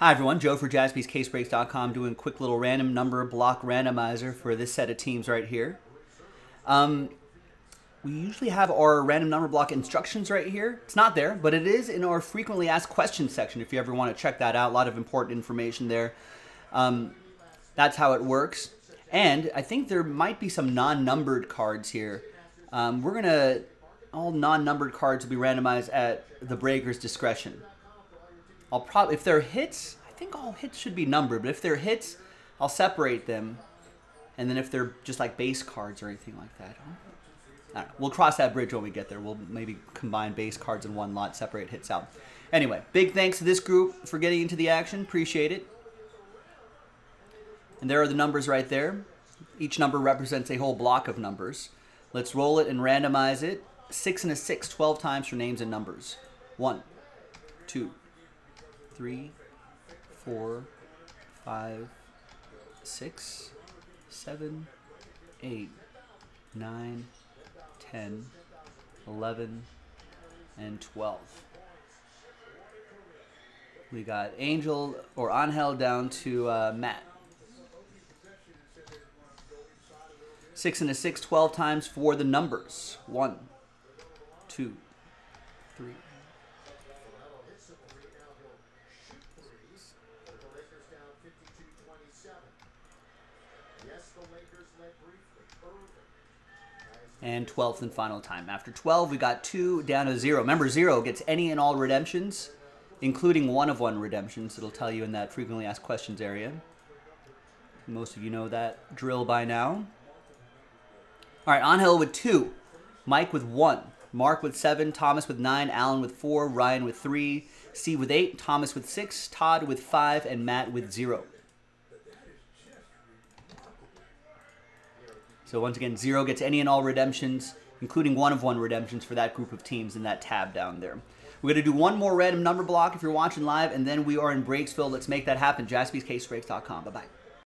Hi everyone, Joe for jaspyscasebreaks.com doing quick little random number block randomizer for this set of teams right here. Um, we usually have our random number block instructions right here. It's not there, but it is in our frequently asked questions section if you ever want to check that out. A lot of important information there. Um, that's how it works. And I think there might be some non-numbered cards here. Um, we're going to, all non-numbered cards will be randomized at the breaker's discretion. I'll probably, if they're hits, I think all hits should be numbered, but if they're hits, I'll separate them. And then if they're just like base cards or anything like that, know, we'll cross that bridge when we get there. We'll maybe combine base cards in one lot, separate hits out. Anyway, big thanks to this group for getting into the action. Appreciate it. And there are the numbers right there. Each number represents a whole block of numbers. Let's roll it and randomize it. Six and a six, 12 times for names and numbers. One, two, three, four, five, six, seven, eight, nine, 10, 11, and 12. We got Angel or Angel down to uh, Matt. Six and a six, 12 times for the numbers. One, two, three, and 12th and final time. After 12, we got 2 down to 0. Remember, 0 gets any and all redemptions, including one of one redemptions. It'll tell you in that frequently asked questions area. Most of you know that drill by now. All right, Angel with 2, Mike with 1, Mark with 7, Thomas with 9, Alan with 4, Ryan with 3, C with 8, Thomas with 6, Todd with 5, and Matt with 0. So once again, zero gets any and all redemptions, including one of one redemptions for that group of teams in that tab down there. We're going to do one more random number block if you're watching live, and then we are in Breaksville. Let's make that happen. JaspysCaseBreaks.com. Bye-bye.